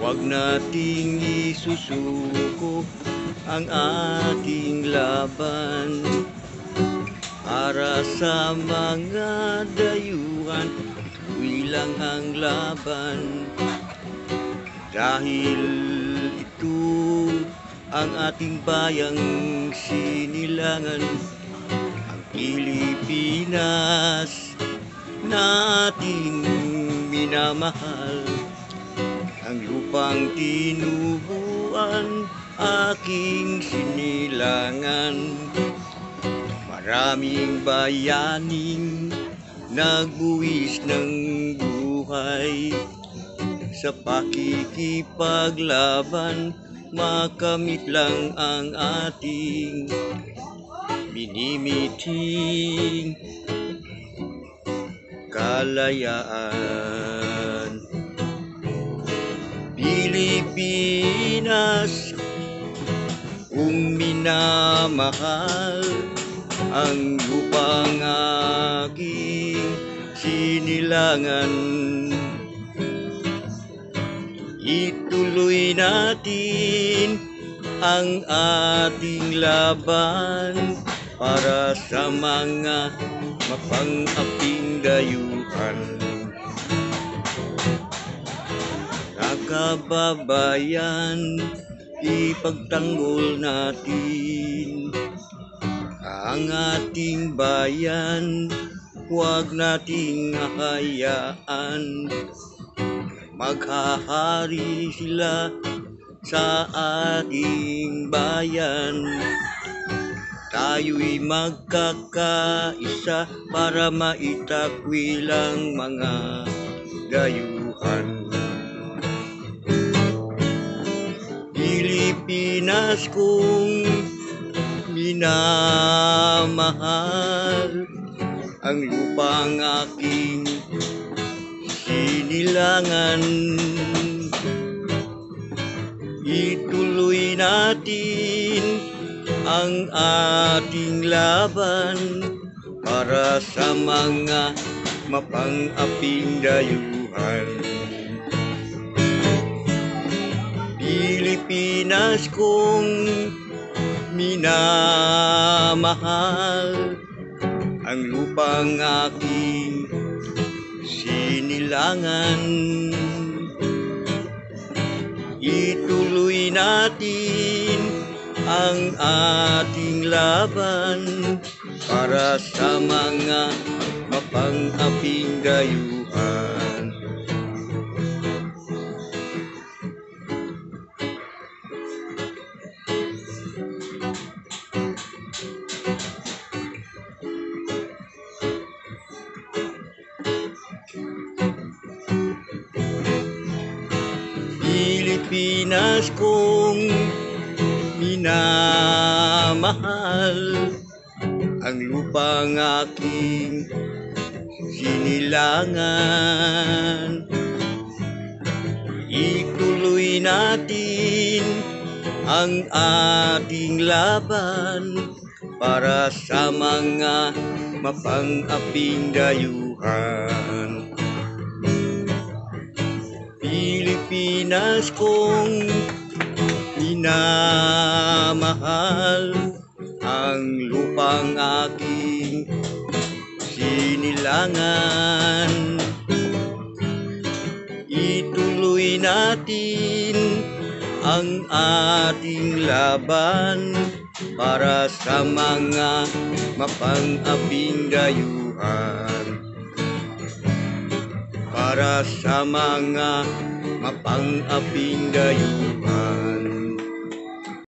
Huwag nating isusuko ang ating laban. Para sa mga dayuhan, ito'y lang ang laban. Dahil ito ang ating bayang sinilangan Ang Pilipinas nating minamahal Ang lupang tinubuan aking sinilangan. Maraming bayaning nagbuwis ng buhay. Sa pakikipaglaban makamit lang ang ating minimiting kalayaan Pilipinas kung minamahal ang lupang aking sinilangan Ituloy natin ang ating laban para sa mga mapang-aping dayuhan. Kakababayan, ipagtanggol natin ang ating bayan, huwag nating hayaan maghahari sila sa ating bayan. Tayo'y magkakaisa para maitakwil ang mga dayuhan Pilipinas kung minamahal. Ang lupang aking sinilangan. Ituloy natin ang ating laban para sa mga mapang-aping dayuhan Pilipinas kung minamahal. Ang lupang aking sinilangan. Ituloy natin ang ating laban para sa mga mapang-aping Pilipinas kung minamahal ang lupang aking sinilangan. Ituloy natin ang ating laban para sa mga mapang-aping dayuhan Pilipinas kung minamahal. Ang lupang aking sinilangan. Ituloy natin ang ating laban para sa mga mapang-aping dayuhan. Para sa mga mapang-aping dayuhan